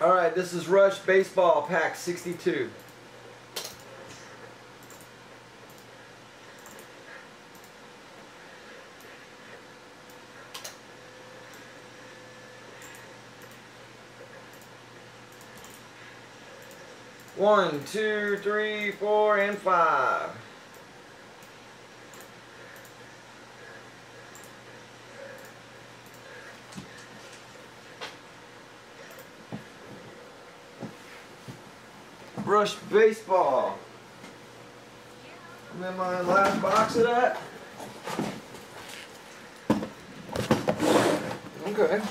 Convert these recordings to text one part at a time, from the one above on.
Alright, this is Rush Baseball Pack 62. One, two, three, four, and five. Rush Baseball. I'm in my last box of that. Okay.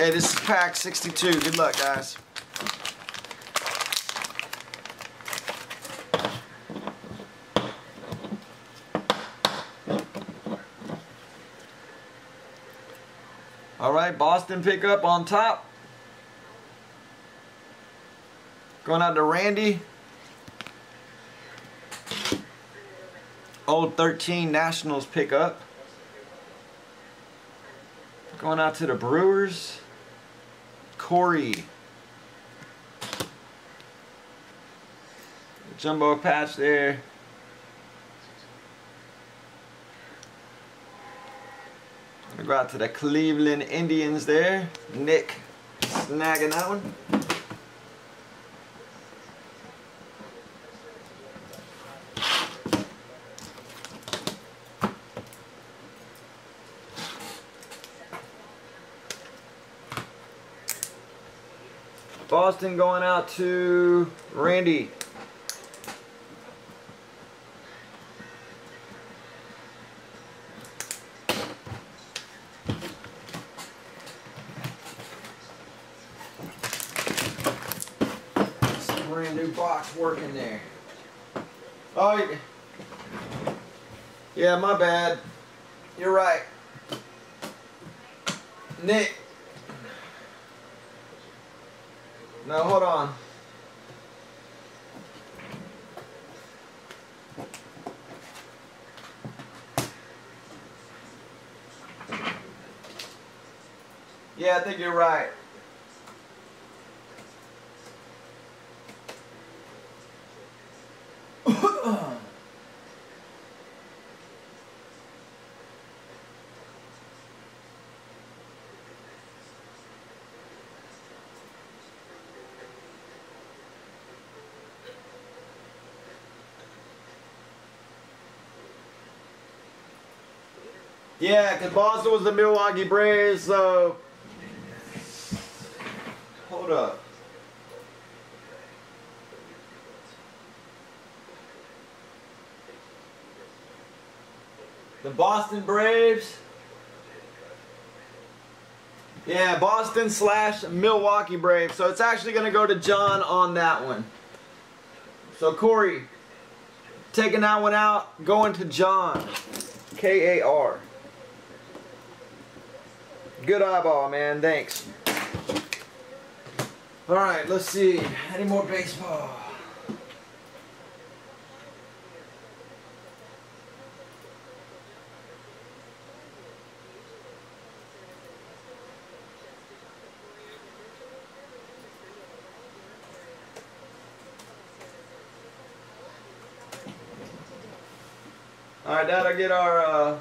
Okay, this is pack 62. Good luck, guys. All right, Boston pickup on top. Going out to Randy. Old 13 Nationals pickup. Going out to the Brewers. Corey. Jumbo patch there. Gonna go out to the Cleveland Indians there. Nick snagging that one. Boston going out to Randy. Some brand new box working there. Oh, yeah, my bad. You're right. Nick. No, hold on. Yeah, I think you're right. Yeah, because Boston was the Milwaukee Braves, so... Hold up. The Boston Braves. Yeah, Boston slash Milwaukee Braves. So it's actually going to go to John on that one. So Corey, taking that one out, going to John. K-A-R. Good eyeball, man. Thanks. All right, let's see. Any more baseball? All right, that'll get our uh,